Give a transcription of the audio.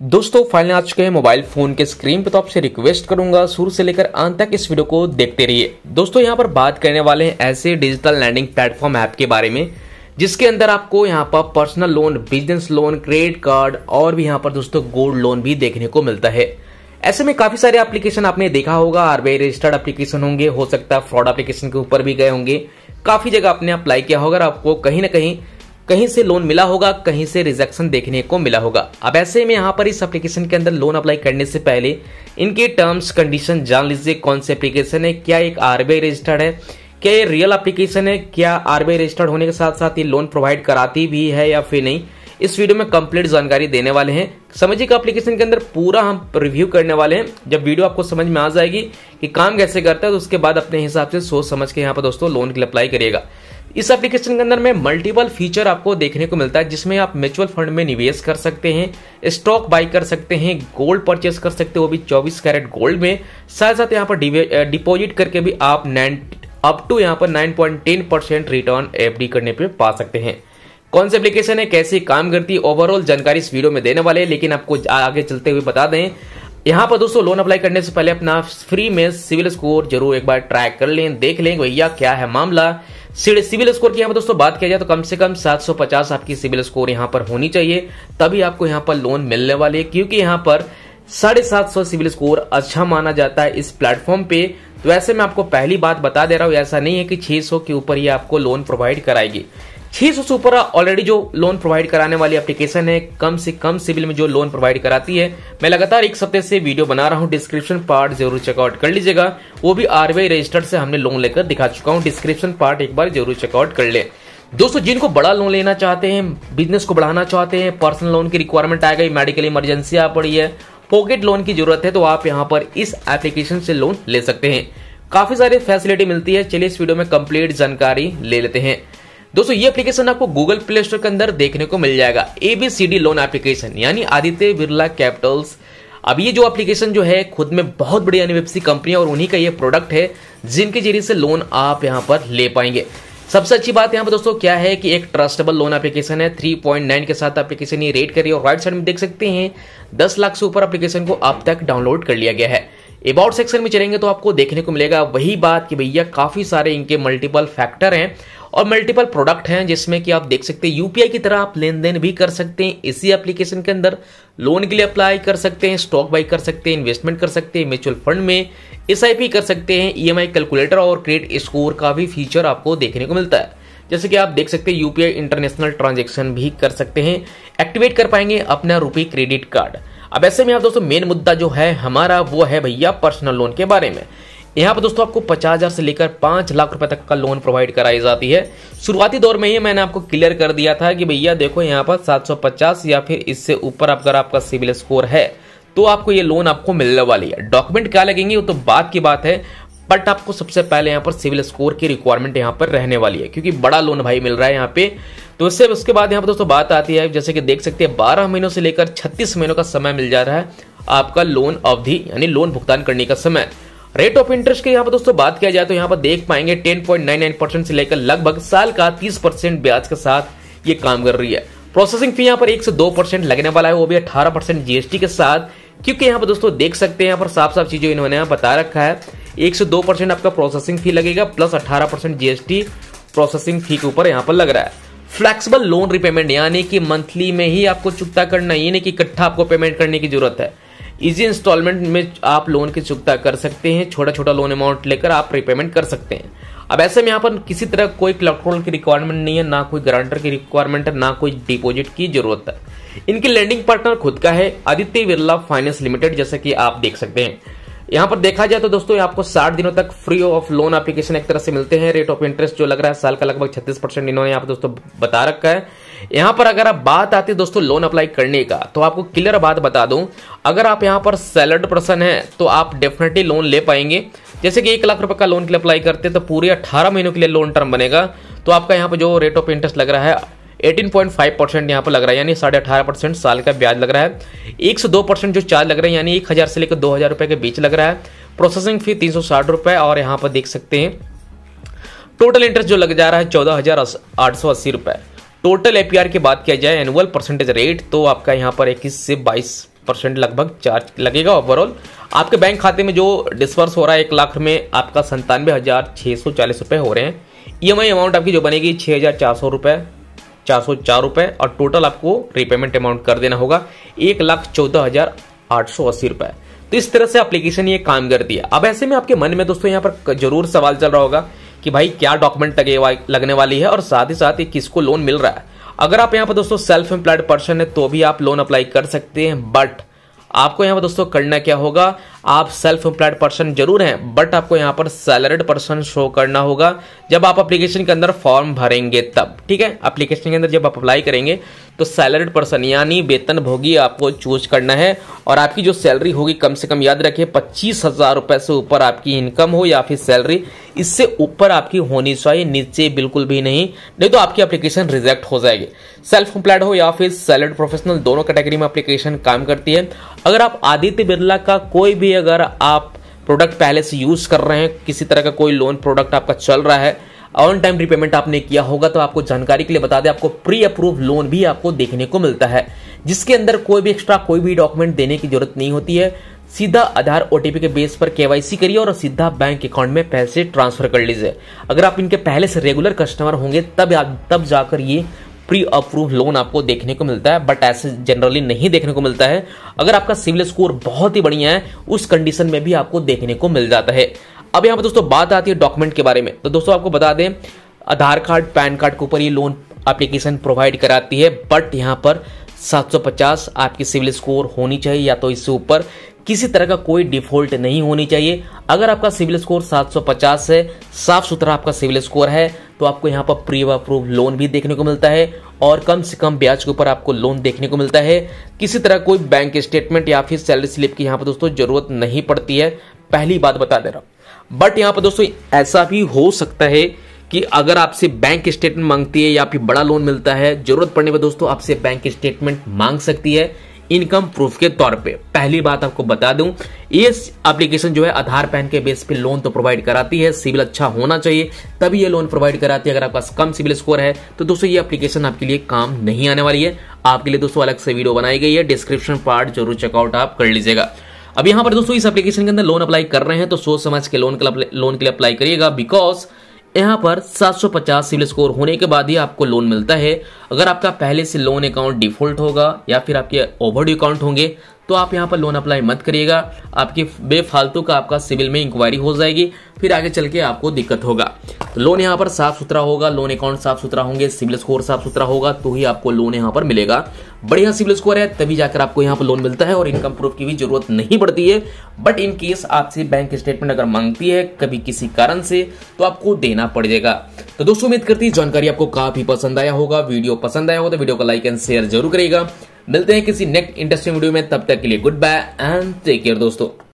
दोस्तों फाइनल आ चुके हैं मोबाइल फ़ोन के स्क्रीन पे तो आपसे रिक्वेस्ट करूँगा, शुरू से लेकर अंत तक इस वीडियो को देखते रहिए। दोस्तों, यहाँ पर बात करने वाले हैं ऐसे डिजिटल लैंडिंग प्लेटफॉर्म ऐप के बारे में, जिसके अंदर आपको यहाँ पर personal loan business loan credit card और भी यहाँ पर दोस्तों गोल्ड लोन भी देखने को मिलता है। ऐसे में काफ़ी सारे एप्लीकेशन आपने देखा होगा आरबीआई रजिस्टर्ड एप्लीकेशन होंगे, हो सकता है फ्रॉड एप्लीकेशन के ऊपर भी गए होंगे। काफ़ी जगह आपने अप्लाई किया होगा आपको कहीं ना कहीं कहीं से लोन मिला होगा, कहीं से रिजेक्शन देखने को मिला होगा। अब ऐसे में यहाँ पर इस एप्लीकेशन के अंदर लोन अप्लाई करने से पहले, इनके टर्म्स कंडीशन जान लीजिए, कौन से एप्लीकेशन है, क्या एक आरबीआई रजिस्टर्ड है, क्या ये रियल एप्लीकेशन है, क्या आरबीआई रजिस्टर्ड होने के साथ साथ ये लोन प्रोवाइड कराती भी है या फिर नहीं। इस वीडियो में कंप्लीट जानकारी देने वाले हैं। समझिए कि एप्लीकेशन के अंदर पूरा हम रिव्यू करने वाले हैं। जब वीडियो आपको समझ में आ जाएगी कि काम कैसे करता है तो उसके बाद अपने हिसाब से सोच समझ के यहाँ पर दोस्तों लोन के लिए अप्लाई करिएगा। इस एप्लीकेशन के अंदर में मल्टीपल फीचर आपको देखने को मिलता है, जिसमें आप म्यूचुअल फंड में निवेश कर सकते हैं स्टॉक बाई कर सकते हैं गोल्ड परचेस कर सकते हो भी 24 कैरेट गोल्ड में। साथ साथ यहाँ पर डिपॉजिट करके भी आप नाइन अप टू यहाँ पर 9.10 परसेंट रिटर्न एफडी करने पे पा सकते हैं। कौन सी एप्लीकेशन है, कैसे काम करती है ओवरऑल जानकारी इस वीडियो में देने वाले हैं, लेकिन आपको आगे चलते हुए बता दें। यहाँ पर दोस्तों लोन अप्लाई करने से पहले अपना फ्री में सिविल स्कोर ज़रूर एक बार ट्रैक कर लें, देख लें भैया क्या है मामला। सिविल स्कोर की यहाँ पर दोस्तों बात किया जाए तो कम से कम 750 आपकी सिविल स्कोर यहाँ पर होनी चाहिए। तभी आपको यहाँ पर लोन मिलने वाले क्योंकि यहाँ पर साढ़े सात सौ सिविल स्कोर अच्छा माना जाता है इस प्लेटफॉर्म पे। तो ऐसे में आपको पहली बात बता दे रहा हूँ, ऐसा नहीं है कि 600 के ऊपर ही आपको लोन प्रोवाइड कराएगी। 600 से ऊपर ऑलरेडी जो लोन प्रोवाइड कराने वाली एप्लीकेशन है, कम से कम सिविल में जो लोन प्रोवाइड कराती है, मैं लगातार एक सप्ताह से वीडियो बना रहा हूँ डिस्क्रिप्शन पार्ट ज़रूर चेकआउट कर लीजिएगा। वो भी आरबीआई रजिस्टर्ड से हमने लोन लेकर दिखा चुका हूँ डिस्क्रिप्शन पार्ट एक बार ज़रूर चेकआउट कर ले। दोस्तों, जिनको बड़ा लोन लेना चाहते हैं बिज़नेस को बढ़ाना चाहते हैं पर्सनल लोन की रिक्वायरमेंट आ गई मेडिकल इमरजेंसी आ पड़ी है पॉकेट लोन की ज़रूरत है तो आप यहाँ पर इस एप्लीकेशन से लोन ले सकते हैं। काफ़ी सारी फैसिलिटी मिलती है, चलिए इस वीडियो में कंप्लीट जानकारी ले लेते हैं। दोस्तों, ये एप्लीकेशन आपको गूगल प्ले स्टोर के अंदर देखने को मिल जाएगा। एबीसीडी लोन एप्लीकेशन यानी आदित्य बिरला कैपिटल्स अब ये जो एप्लीकेशन जो है, खुद में बहुत बड़ी एनबीएफसी कंपनी और उन्हीं का ये प्रोडक्ट है, जिनके ज़रिए से लोन आप यहाँ पर ले पाएँगे। सबसे अच्छी बात यहाँ पर दोस्तों, क्या है कि एक ट्रस्टेबल लोन एप्लीकेशन है 3.9 के साथ एप्लीकेशन ये रेट करिए और राइट साइड में देख सकते हैं 10 लाख से ऊपर एप्लीकेशन को अब तक डाउनलोड कर लिया गया है। अबाउट सेक्शन में चलेंगे तो आपको देखने को मिलेगा वही बात कि भैया काफ़ी सारे इनके मल्टीपल फैक्टर हैं और मल्टीपल प्रोडक्ट हैं जिसमें कि आप देख सकते हैं यूपीआई की तरह आप लेन देन भी कर सकते हैं इसी एप्लीकेशन के अंदर लोन के लिए अप्लाई कर सकते हैं स्टॉक बाई कर सकते हैं इन्वेस्टमेंट कर सकते हैं म्यूचुअल फंड में एसआईपी कर सकते हैं ई कैलकुलेटर और क्रेडिट स्कोर का भी फीचर आपको देखने को मिलता है। जैसे कि आप देख सकते हैं यूपीआई इंटरनेशनल ट्रांजेक्शन भी कर सकते हैं एक्टिवेट कर पाएँगे अपना रुपी क्रेडिट कार्ड अब ऐसे में आप दोस्तों मेन मुद्दा जो है, हमारा वो है भैया पर्सनल लोन के बारे में। यहाँ पर दोस्तों, आपको पचास हज़ार से लेकर पाँच लाख रुपए तक का लोन प्रोवाइड कराई जाती है। शुरुआती दौर में ही मैंने आपको क्लियर कर दिया था कि भैया देखो, यहाँ पर 750 या फिर इससे ऊपर अगर आपका सिविल स्कोर है तो आपको ये लोन आपको मिलने वाली है। डॉक्यूमेंट क्या लगेंगे, वो तो बात की बात है बट आपको सबसे पहले यहाँ पर सिविल स्कोर की रिक्वायरमेंट यहाँ पर रहने वाली है, क्योंकि बड़ा लोन भाई मिल रहा है यहाँ पे। तो इससे उसके बाद यहाँ पर दोस्तों बात आती है, जैसे कि देख सकते हैं, बारह महीनों से लेकर छत्तीस महीनों का समय मिल जा रहा है आपका लोन अवधि, यानी लोन भुगतान करने का समय। रेट ऑफ़ इंटरेस्ट की यहाँ पर दोस्तों बात किया जाए तो यहाँ पर देख पाएँगे 10.99 परसेंट से लेकर लगभग साल का 30 परसेंट ब्याज के साथ ये काम कर रही है। प्रोसेसिंग फ़ी यहाँ पर एक से दो परसेंट लगने वाला है, वो भी अठारह परसेंट जीएसटी के साथ, क्योंकि यहाँ पर दोस्तों देख सकते हैं, यहाँ पर साफ़ साफ़ चीज़ें इन्होंने यहाँ बता रखा है, एक से दो परसेंट आपका प्रोसेसिंग फ़ी लगेगा प्लस अठारह परसेंट जीएसटी प्रोसेसिंग फ़ी के ऊपर यहाँ पर लग रहा है। फ्लेक्सिबल लोन रिपेमेंट यानी कि मंथली में ही आपको चुकता करना, ये नहीं कि इकट्ठा आपको पेमेंट करने की ज़रूरत है। इजी इंस्टॉलमेंट में आप लोन की चुकता कर सकते हैं छोटा छोटा लोन अमाउंट लेकर आप रिपेमेंट कर सकते हैं। अब ऐसे में यहाँ पर किसी तरह कोई कोलेक्ट्रोल की रिक्वायरमेंट नहीं है, ना कोई गारंटर की रिक्वायरमेंट है, ना कोई डिपॉजिट की ज़रूरत है। इनकी लैंडिंग पार्टनर खुद का है, आदित्य बिरला फाइनेंस लिमिटेड जैसा कि आप देख सकते हैं। यहाँ पर देखा जाए तो दोस्तों आपको 60 दिनों तक फ्री ऑफ़ लोन एप्लीकेशन एक तरह से मिलते हैं। रेट ऑफ़ इंटरेस्ट जो लग रहा है, साल का लगभग 36 परसेंट इन्होंने यहाँ पर दोस्तों बता रखा है। यहाँ पर अगर आप बात आती है दोस्तों लोन अप्लाई करने का तो आपको क्लियर बात बता दूँ, अगर आप यहाँ पर सैलर्ड पर्सन है तो आप डेफिनेटली लोन ले पाएँगे। जैसे कि एक लाख रुपए का लोन के लिए अप्लाई करते हैं तो पूरे अठारह महीनों के लिए लोन टर्म बनेगा। तो आपका यहाँ पर जो रेट ऑफ़ इंटरेस्ट लग रहा है 18.5 परसेंट यहाँ पर लग रहा है, यानी साढ़े अठारह परसेंट साल का ब्याज लग रहा है। एक से दो परसेंट जो चार्ज लग रहा है, यानी एक हज़ार से लेकर दो हज़ार रुपए के बीच लग रहा है। प्रोसेसिंग फ़ी तीन सौ साठ और यहाँ पर देख सकते हैं। टोटल इंटरेस्ट जो लग जा रहा है, चौदह हज़ार आठ सौ अस्सी टोटल एपीआर की बात किया जाए एनुअल परसेंटेज रेट तो आपका यहाँ पर इक्कीस से बाईस परसेंट लगभग चार्ज लगेगा ओवरऑल आपके बैंक खाते में जो डिस्पर्स हो रहा है, एक लाख में आपका संतानवे हज़ार छह सौ चालीस रुपए हो रहे हैं। ई एम आई अमाउंट आपकी जो बनेगी, छह हज़ार चार सौ रुपए। चार सौ चार रुपए और टोटल आपको रिपेमेंट अमाउंट कर देना होगा। एक लाख चौदह हज़ार आठ सौ अस्सी रुपए। तो इस तरह से एप्लीकेशन ये काम करती है। अब ऐसे में आपके मन में दोस्तों यहाँ पर ज़रूर सवाल चल रहा होगा कि भाई क्या डॉक्यूमेंट लगने वाली है और साथ ही साथ ये किसको लोन मिल रहा है? अगर आप यहाँ पर दोस्तों सेल्फ एम्प्लॉयड पर्सन है तो भी आप लोन अप्लाई कर सकते हैं बट आपको यहाँ पर दोस्तों करना क्या होगा? आप सेल्फ एम्प्लॉयड पर्सन ज़रूर हैं बट आपको यहाँ पर सैलरीड पर्सन शो करना होगा। जब आप एप्लीकेशन के अंदर फॉर्म भरेंगे तब, ठीक है? एप्लीकेशन के अंदर जब आप अप्लाई करेंगे तो सैलरीड पर्सन यानी वेतन भोगी आपको चूज़ करना है, और आपकी जो सैलरी होगी, कम से कम याद रखिए, पच्चीस हज़ार रुपए से ऊपर आपकी इनकम हो या फिर सैलरी इससे ऊपर आपकी होनी चाहिए, नीचे बिल्कुल भी नहीं नहीं तो आपकी एप्लीकेशन रिजेक्ट हो जाएगी। सेल्फ एम्प्लॉयड हो या फिर सैलरीड प्रोफेशनल दोनों कैटेगरी में एप्लीकेशन काम करती है। अगर आप आदित्य बिरला का कोई भी अगर आप प्रोडक्ट पहले से यूज़ कर रहे हैं, किसी तरह का कोई लोन प्रोडक्ट आपका चल रहा है ऑन टाइम रिपेमेंट आपने किया होगा तो आपको जानकारी के लिए बता दें, आपको प्री अप्रूव लोन भी आपको देखने को मिलता है। जिसके अंदर कोई भी एक्स्ट्रा कोई भी डॉक्यूमेंट देने की ज़रूरत नहीं होती है। सीधा आधार ओटीपी के बेस पर केवाईसी करिए और सीधा बैंक अकाउंट में पैसे ट्रांसफ़र कर लीजिए। अगर आप इनके पहले से रेगुलर कस्टमर होंगे, तब तब जाकर ये प्री अप्रूव लोन आपको देखने को मिलता है बट ऐसे जनरली नहीं देखने को मिलता है। अगर आपका सिविल स्कोर बहुत ही बढ़िया है, उस कंडीशन में भी आपको देखने को मिल जाता है। अब यहाँ पर दोस्तों बात आती है डॉक्यूमेंट के बारे में। तो दोस्तों आपको बता दें, आधार कार्ड, पैन कार्ड के ऊपर ये लोन एप्लीकेशन प्रोवाइड कराती है बट यहाँ पर 750 आपकी सिविल स्कोर होनी चाहिए, या तो इससे ऊपर किसी तरह का कोई डिफ़ॉल्ट नहीं होनी चाहिए। अगर आपका सिविल स्कोर 750 है, साफ़ सुथरा आपका सिविल स्कोर है तो आपको यहाँ पर प्री अप्रूव लोन भी देखने को मिलता है और कम से कम ब्याज के ऊपर आपको लोन देखने को मिलता है। किसी तरह कोई बैंक स्टेटमेंट या फिर सैलरी स्लिप की यहाँ पर दोस्तों ज़रूरत नहीं पड़ती है। पहली बात बता दे रहा हूँ। बट यहाँ पर दोस्तों ऐसा भी हो सकता है कि अगर आपसे बैंक स्टेटमेंट मांगती है या फिर बड़ा लोन मिलता है, ज़रूरत पड़ने पर दोस्तों आपसे बैंक स्टेटमेंट मांग सकती है। इनकम प्रूफ के तौर पे। पहली बात आपको बता दूँ ये एप्लीकेशन जो है, आधार पैन के बेस पे लोन तो प्रोवाइड कराती है सिविल अच्छा होना चाहिए, तभी ये लोन प्रोवाइड कराती है अगर आपका कम सिविल स्कोर है। तो दोस्तों, ये एप्लीकेशन आपके लिए काम नहीं आने वाली है। आपके लिए दोस्तों, अलग से वीडियो बनाई गई है। डिस्क्रिप्शन पार्ट ज़रूर चेकआउट आप कर लीजिएगा। अब यहाँ पर दोस्तों, इस एप्लीकेशन के अंदर लोन अप्लाई कर रहे हैं तो सोच समझ के लोन के लोन के लिए अप्लाई करिएगा बिकॉज़ यहाँ पर 750 सिविल स्कोर होने के बाद ही आपको लोन मिलता है। अगर आपका पहले से लोन अकाउंट डिफ़ॉल्ट होगा या फिर आपके ओवरड्यू अकाउंट होंगे तो आप यहाँ पर लोन अप्लाई मत करिएगा। आपकी बेफालतू का आपका सिविल में इंक्वायरी हो जाएगी, फिर आगे चल के आपको दिक्कत होगा। तो लोन यहाँ पर साफ़ सुथरा होगा लोन अकाउंट साफ़ सुथरा होंगे सिविल स्कोर साफ़ सुथरा होगा तो ही आपको लोन यहाँ पर मिलेगा। बढ़िया सिविल स्कोर है, तभी जाकर आपको यहाँ पर लोन मिलता है और इनकम प्रूफ की भी ज़रूरत नहीं पड़ती है। बट इन केस आपसे बैंक स्टेटमेंट अगर मांगती है कभी किसी कारण से तो आपको देना पड़ जाएगा तो दोस्तों, उम्मीद करती है जानकारी आपको काफ़ी पसंद आया होगा, वीडियो पसंद आया होगा तो वीडियो को लाइक एंड शेयर ज़रूर करेगा मिलते हैं किसी नेक्स्ट इंटरेस्टिंग वीडियो में, तब तक के लिए good bye and take care दोस्तों।